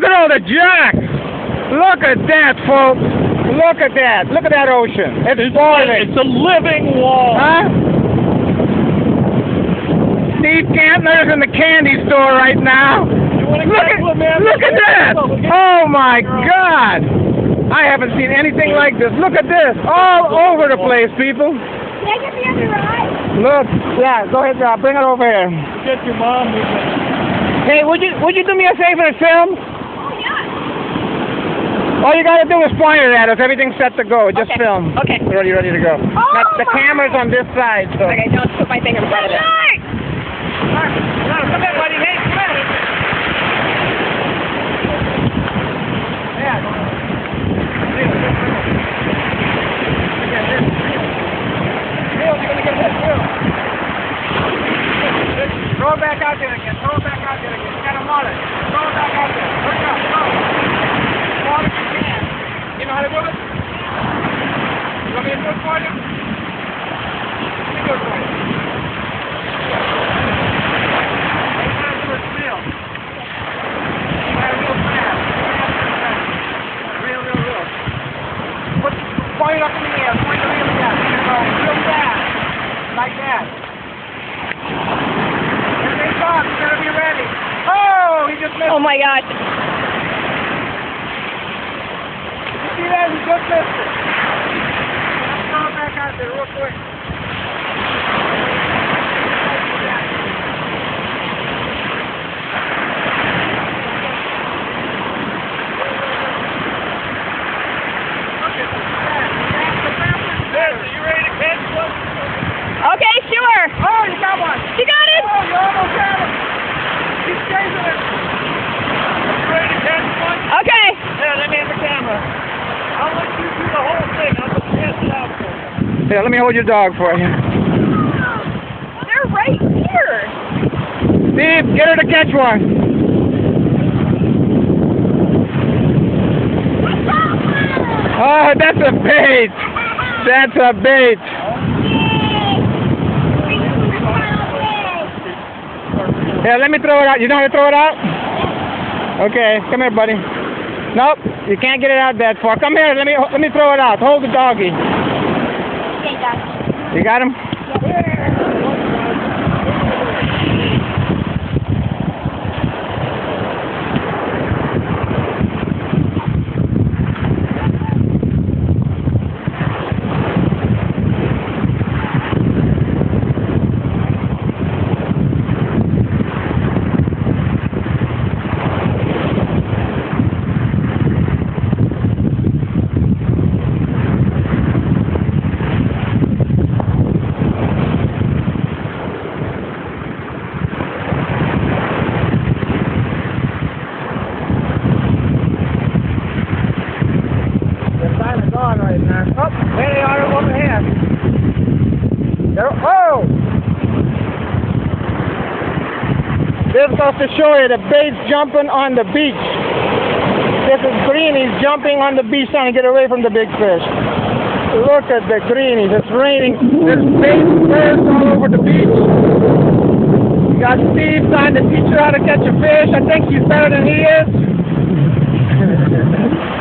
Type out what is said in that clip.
the jacks. Look at that, folks. Look at that. Look at that ocean. It's boiling. It's a living wall. Huh? Steve Kantner's in the candy store right now. You want to Look at, look at that! Oh my God! I haven't seen anything like this. Look at this. All over the place, people. Can I get the other eye? Look. Yeah, go ahead, uh, bring it over here. Get your mom. Hey, would you would you do me a favor and film? Yeah. All you gotta do is point it at us. Everything's set to go. Just Okay. film. Okay. We're ready, ready to go. Oh Now, the my- camera's on this side, so. Okay, don't put my finger in front of it. Come here, buddy. Hey, come here. Throw it back out there again. Throw it back out there again. You got a mullet. Throw it back out there. Hurry up. Throw it. Throw it if you can. You how to do it? You want me to do it for you? Let me do it for you. Up in the air. Go. Real fast. Like that. Gotta be ready. Oh, he just missed. Oh my God. You see that? He just missed it. Let's throw it back out there real quick. Nancy, you ready to catch one? Okay, sure. Oh, you got one. You got it? Oh, you almost got it. He's chasing it. You ready to catch one? Okay. Yeah, let me have the camera. I'll let you do the whole thing. I'll just cast it out for Here, let me hold your dog for you. They're right here. Steve, get her to catch one. Oh, that's a bait. That's a bait. Here, let me throw it out. You know how to throw it out? Okay, come here, buddy. Nope, you can't get it out that far. Come here, let me let me throw it out. Hold the doggy. You got him? They're kind of gone right now. Oh, there they are over here. They're, oh! This goes to show you the bait's jumping on the beach. This is greenies jumping on the beach trying to get away from the big fish. Look at the greenies. It's raining. There's bait birds all over the beach. You got Steve trying to teach her how to catch a fish. I think he's better than he is.